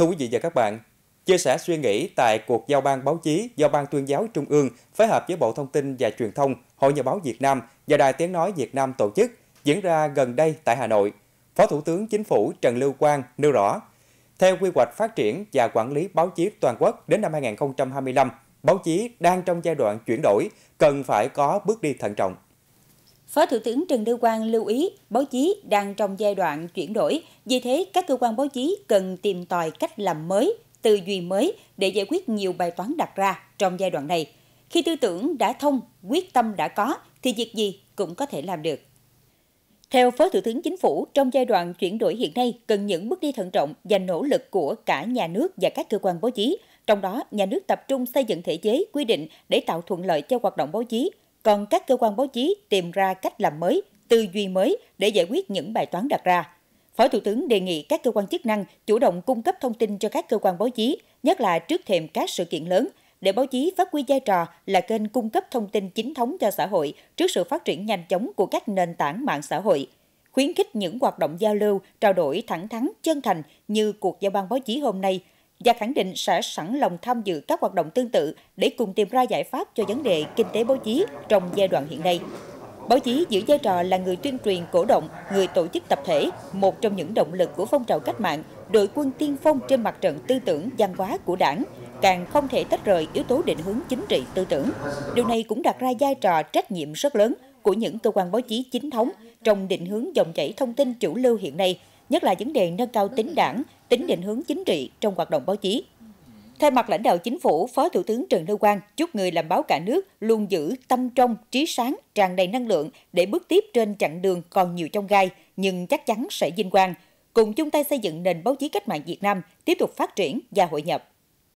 Thưa quý vị và các bạn, chia sẻ suy nghĩ tại cuộc giao ban báo chí do Ban tuyên giáo Trung ương phối hợp với Bộ Thông tin và Truyền thông, Hội Nhà báo Việt Nam và Đài Tiếng Nói Việt Nam tổ chức diễn ra gần đây tại Hà Nội. Phó Thủ tướng Chính phủ Trần Lưu Quang nêu rõ, theo quy hoạch phát triển và quản lý báo chí toàn quốc đến năm 2025, báo chí đang trong giai đoạn chuyển đổi, cần phải có bước đi thận trọng. Phó Thủ tướng Trần Lưu Quang lưu ý báo chí đang trong giai đoạn chuyển đổi, vì thế các cơ quan báo chí cần tìm tòi cách làm mới, tư duy mới để giải quyết nhiều bài toán đặt ra trong giai đoạn này. Khi tư tưởng đã thông, quyết tâm đã có, thì việc gì cũng có thể làm được. Theo Phó Thủ tướng Chính phủ, trong giai đoạn chuyển đổi hiện nay cần những bước đi thận trọng và nỗ lực của cả nhà nước và các cơ quan báo chí. Trong đó, nhà nước tập trung xây dựng thể chế, quy định để tạo thuận lợi cho hoạt động báo chí, còn các cơ quan báo chí tìm ra cách làm mới, tư duy mới để giải quyết những bài toán đặt ra. Phó Thủ tướng đề nghị các cơ quan chức năng chủ động cung cấp thông tin cho các cơ quan báo chí, nhất là trước thềm các sự kiện lớn, để báo chí phát huy vai trò là kênh cung cấp thông tin chính thống cho xã hội trước sự phát triển nhanh chóng của các nền tảng mạng xã hội khuyến khích những hoạt động giao lưu, trao đổi thẳng thắn, chân thành như cuộc giao ban báo chí hôm nay và khẳng định sẽ sẵn lòng tham dự các hoạt động tương tự để cùng tìm ra giải pháp cho vấn đề kinh tế báo chí trong giai đoạn hiện nay. Báo chí giữ vai trò là người tuyên truyền cổ động, người tổ chức tập thể, một trong những động lực của phong trào cách mạng, đội quân tiên phong trên mặt trận tư tưởng văn hóa của đảng, càng không thể tách rời yếu tố định hướng chính trị tư tưởng. Điều này cũng đặt ra vai trò trách nhiệm rất lớn của những cơ quan báo chí chính thống trong định hướng dòng chảy thông tin chủ lưu hiện nay, nhất là vấn đề nâng cao tính đảng, tính định hướng chính trị trong hoạt động báo chí. Thay mặt lãnh đạo chính phủ, Phó Thủ tướng Trần Lưu Quang chúc người làm báo cả nước luôn giữ tâm trong, trí sáng, tràn đầy năng lượng để bước tiếp trên chặng đường còn nhiều trong gai, nhưng chắc chắn sẽ vinh quang, cùng chung tay xây dựng nền báo chí cách mạng Việt Nam tiếp tục phát triển và hội nhập.